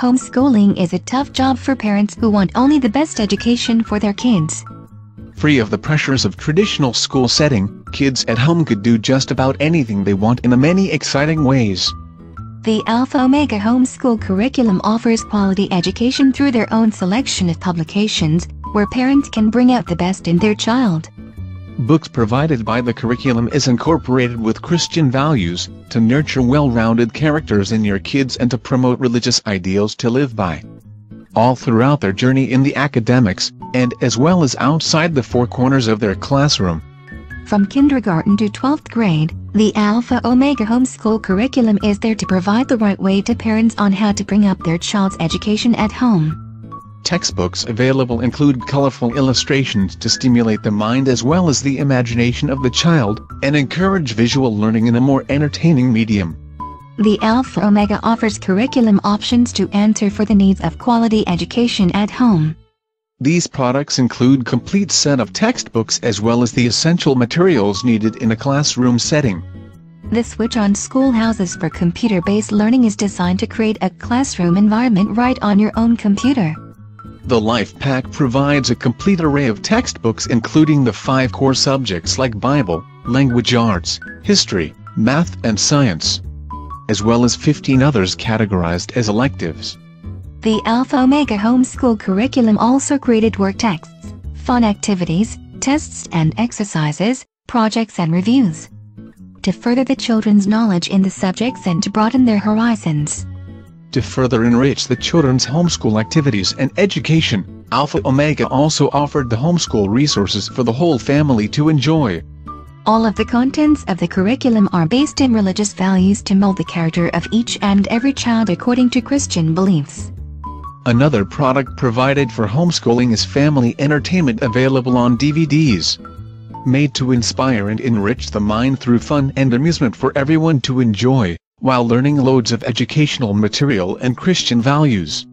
Homeschooling is a tough job for parents who want only the best education for their kids. Free of the pressures of traditional school setting, kids at home could do just about anything they want in the many exciting ways. The Alpha Omega Homeschool curriculum offers quality education through their own selection of publications, where parents can bring out the best in their child. Books provided by the curriculum is incorporated with Christian values, to nurture well-rounded characters in your kids and to promote religious ideals to live by. All throughout their journey in the academics, and as well as outside the four corners of their classroom. From kindergarten to 12th grade, the Alpha Omega Homeschool curriculum is there to provide the right way to parents on how to bring up their child's education at home. Textbooks available include colorful illustrations to stimulate the mind as well as the imagination of the child, and encourage visual learning in a more entertaining medium. The Alpha Omega offers curriculum options to answer for the needs of quality education at home. These products include complete set of textbooks as well as the essential materials needed in a classroom setting. The Switch on Schoolhouses for computer-based learning is designed to create a classroom environment right on your own computer. The Lifepac provides a complete array of textbooks including the five core subjects like Bible, language arts, history, math and science, as well as 15 others categorized as electives. The Alpha Omega Homeschool curriculum also created work texts, fun activities, tests and exercises, projects and reviews. To further the children's knowledge in the subjects and to broaden their horizons. To further enrich the children's homeschool activities and education, Alpha Omega also offered the homeschool resources for the whole family to enjoy. All of the contents of the curriculum are based in religious values to mold the character of each and every child according to Christian beliefs. Another product provided for homeschooling is family entertainment available on DVDs. Made to inspire and enrich the mind through fun and amusement for everyone to enjoy, while learning loads of educational material and Christian values.